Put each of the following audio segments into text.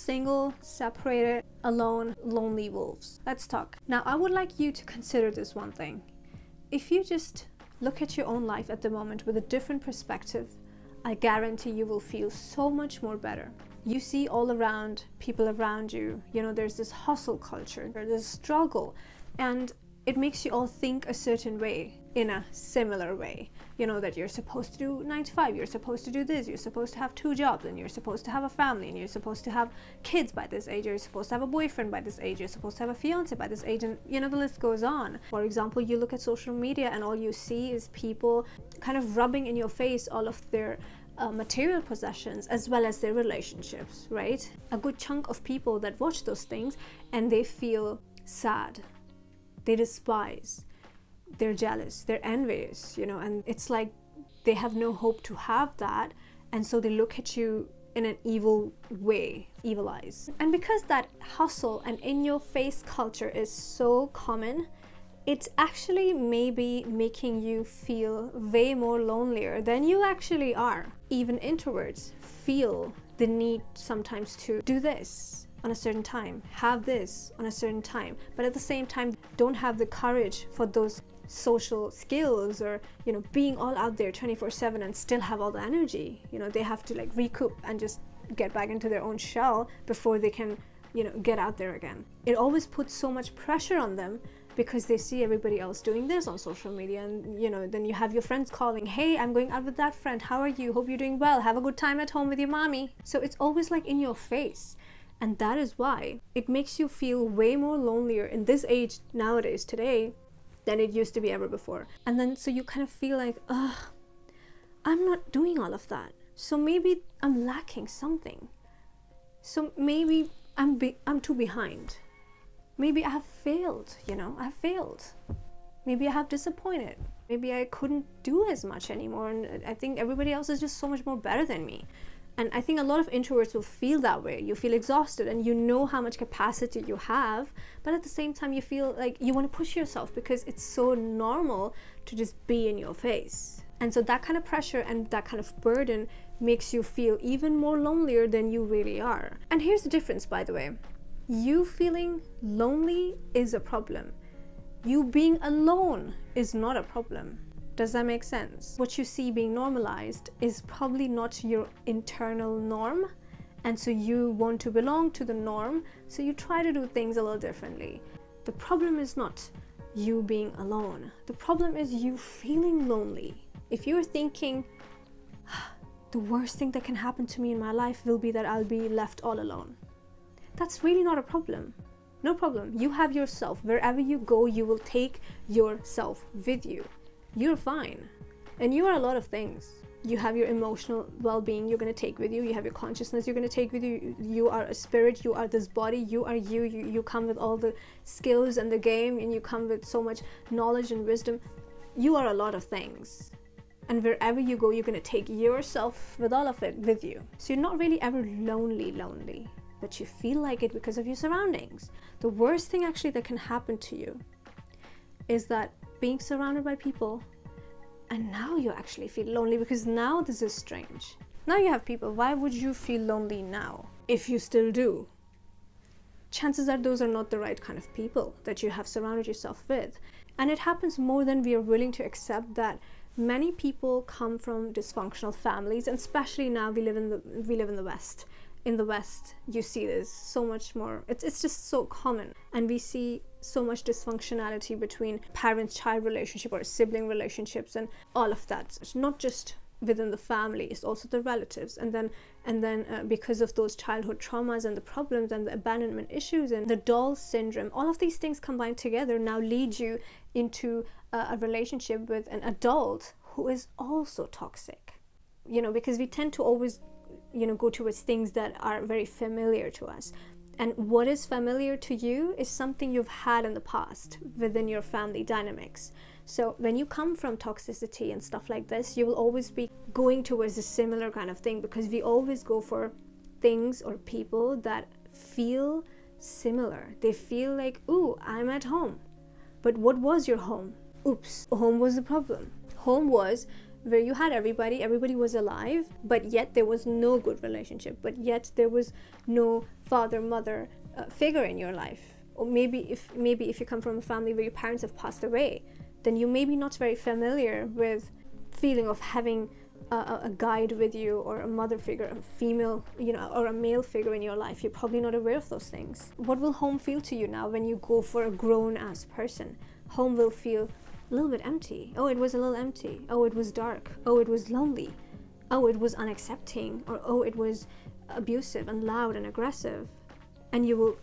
single, separated, alone, lonely wolves. Let's talk. Now, I would like you to consider this one thing. If you just look at your own life at the moment with a different perspective, I guarantee you will feel so much more better. You see all around people around you, you know, there's this hustle culture, there's a struggle, and it makes you all think a certain way in a similar way. You know, that you're supposed to do nine to five, you're supposed to do this, you're supposed to have two jobs, and you're supposed to have a family, and you're supposed to have kids by this age, you're supposed to have a boyfriend by this age, you're supposed to have a fiance by this age, and you know, the list goes on. For example, you look at social media, and all you see is people kind of rubbing in your face all of their uh, material possessions as well as their relationships, right? A good chunk of people that watch those things and they feel sad, they despise, they're jealous, they're envious, you know, and it's like they have no hope to have that, and so they look at you in an evil way, evil eyes. And because that hustle and in your face culture is so common, it's actually maybe making you feel way more lonelier than you actually are. Even introverts feel the need sometimes to do this on a certain time, have this on a certain time, but at the same time, don't have the courage for those social skills or you know being all out there 24 7 and still have all the energy. You know they have to like recoup and just get back into their own shell before they can you know get out there again. It always puts so much pressure on them because they see everybody else doing this on social media and you know then you have your friends calling hey i'm going out with that friend. How are you? Hope you're doing well. Have a good time at home with your mommy. So it's always like in your face. And that is why it makes you feel way more lonelier in this age nowadays today than it used to be ever before. And then so you kind of feel like, ugh, I'm not doing all of that. So maybe I'm lacking something. So maybe I'm be- I'm too behind. Maybe I have failed, you know, I have failed. Maybe I have disappointed. Maybe I couldn't do as much anymore and I think everybody else is just so much more better than me. And I think a lot of introverts will feel that way. You feel exhausted and you know how much capacity you have, but at the same time, you feel like you want to push yourself because it's so normal to just be in your face. And so that kind of pressure and that kind of burden makes you feel even more lonelier than you really are. And here's the difference, by the way you feeling lonely is a problem, you being alone is not a problem. Does that make sense? What you see being normalized is probably not your internal norm. And so you want to belong to the norm, so you try to do things a little differently. The problem is not you being alone, the problem is you feeling lonely. If you're thinking, the worst thing that can happen to me in my life will be that I'll be left all alone, that's really not a problem. No problem. You have yourself. Wherever you go, you will take yourself with you you're fine. And you are a lot of things. You have your emotional well being you're going to take with you. You have your consciousness you're going to take with you. You are a spirit. You are this body. You are you. You, you come with all the skills and the game, and you come with so much knowledge and wisdom. You are a lot of things. And wherever you go, you're going to take yourself with all of it with you. So you're not really ever lonely, lonely, but you feel like it because of your surroundings. The worst thing actually that can happen to you is that being surrounded by people and now you actually feel lonely because now this is strange. Now you have people. Why would you feel lonely now if you still do? Chances are those are not the right kind of people that you have surrounded yourself with. And it happens more than we are willing to accept that many people come from dysfunctional families and especially now we live in the we live in the west in the west you see this so much more it's, it's just so common and we see so much dysfunctionality between parent child relationship or sibling relationships and all of that. It's not just within the family it's also the relatives. And then and then uh, because of those childhood traumas and the problems and the abandonment issues and the doll syndrome all of these things combined together now lead you into uh, a relationship with an adult who is also toxic. You know because we tend to always you know go towards things that are very familiar to us and what is familiar to you is something you've had in the past within your family dynamics. So when you come from toxicity and stuff like this, you will always be going towards a similar kind of thing because we always go for things or people that feel similar. They feel like, ooh, I'm at home. But what was your home? Oops, home was the problem. Home was where you had everybody, everybody was alive, but yet there was no good relationship, but yet there was no father, mother uh, figure in your life. Or maybe if maybe if you come from a family where your parents have passed away, then you may be not very familiar with feeling of having a, a, guide with you or a mother figure, a female, you know, or a male figure in your life. You're probably not aware of those things. What will home feel to you now when you go for a grown ass person? Home will feel a little bit empty. Oh, it was a little empty. Oh, it was dark. Oh, it was lonely. Oh, it was unaccepting. Or oh, it was abusive and loud and aggressive. And you will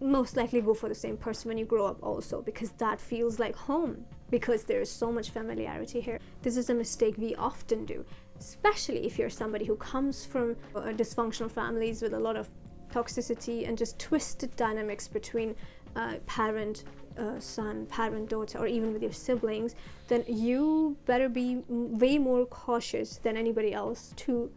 most likely go for the same person when you grow up also because that feels like home because there is so much familiarity here. This is a mistake we often do, especially if you're somebody who comes from uh, dysfunctional families with a lot of toxicity and just twisted dynamics between uh, parent, uh, son, parent, daughter, or even with your siblings, then you better be way more cautious than anybody else to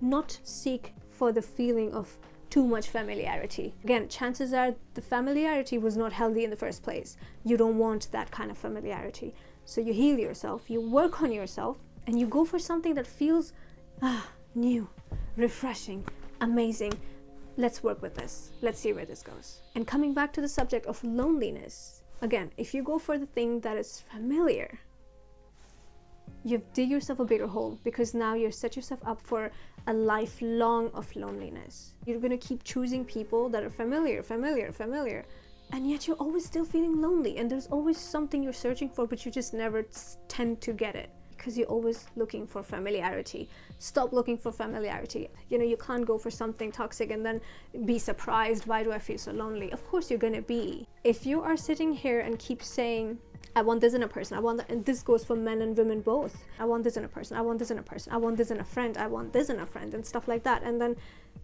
not seek for the feeling of too much familiarity. Again, chances are the familiarity was not healthy in the first place. You don't want that kind of familiarity. So you heal yourself, you work on yourself, and you go for something that feels ah, new, refreshing, amazing. Let's work with this. Let's see where this goes. And coming back to the subject of loneliness, again, if you go for the thing that is familiar, you've dig yourself a bigger hole because now you set yourself up for a lifelong of loneliness. You're gonna keep choosing people that are familiar, familiar, familiar, and yet you're always still feeling lonely, and there's always something you're searching for, but you just never tend to get it because you're always looking for familiarity. Stop looking for familiarity. You know, you can't go for something toxic and then be surprised, why do I feel so lonely? Of course, you're gonna be. If you are sitting here and keep saying, I want this in a person. I want that, and this goes for men and women both. I want this in a person. I want this in a person. I want this in a friend. I want this in a friend, and stuff like that. And then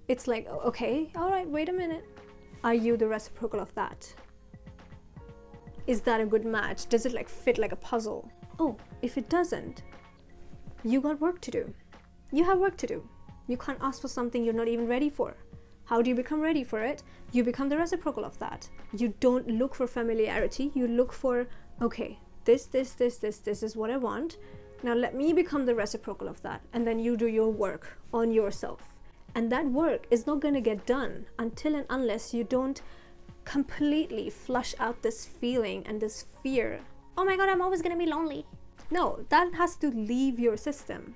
it's like, okay, all right, wait a minute. Are you the reciprocal of that? Is that a good match? Does it like fit like a puzzle? Oh, if it doesn't, you got work to do. You have work to do. You can't ask for something you're not even ready for. How do you become ready for it? You become the reciprocal of that. You don't look for familiarity, you look for okay, this, this, this, this, this is what I want. Now let me become the reciprocal of that. And then you do your work on yourself. And that work is not going to get done until and unless you don't completely flush out this feeling and this fear. Oh my god, I'm always to be lonely. No, that has to leave your system.